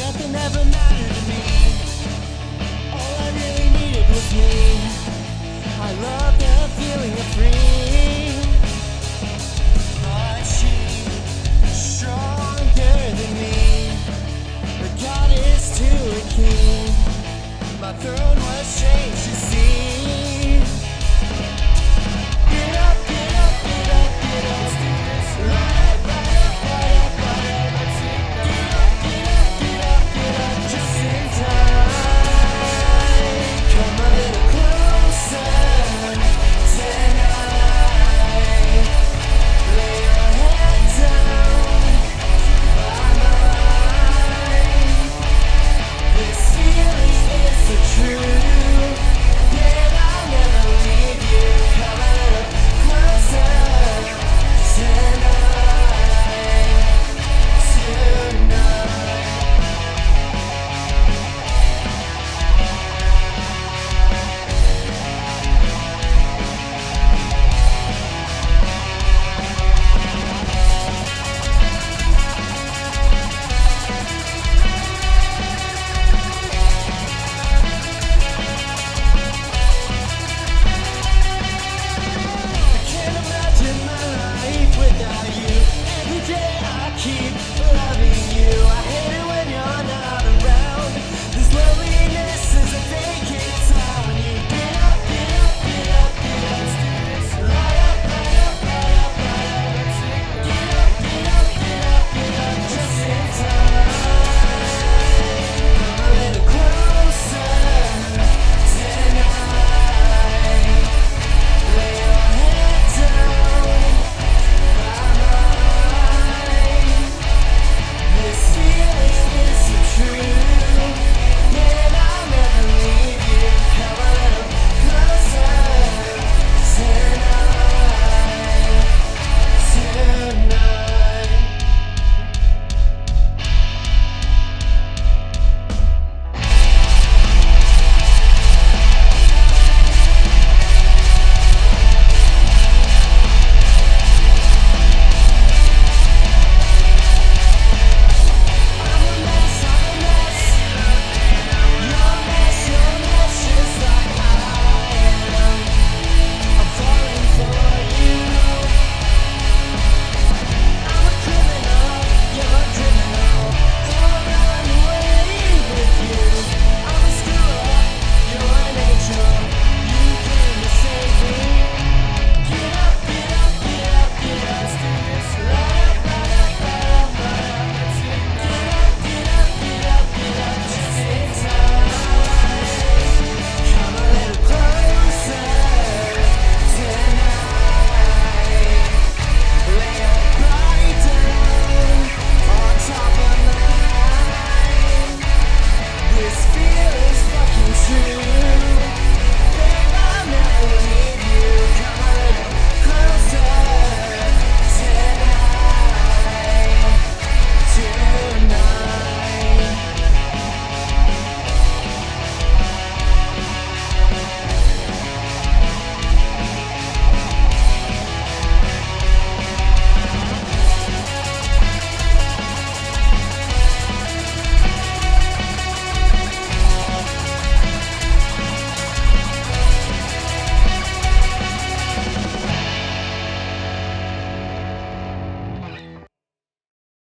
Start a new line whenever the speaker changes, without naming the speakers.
nothing ever mattered to me. All I really needed was me. I love the feeling of free But she stronger than me. A goddess to a king. My throne was changed to see. you.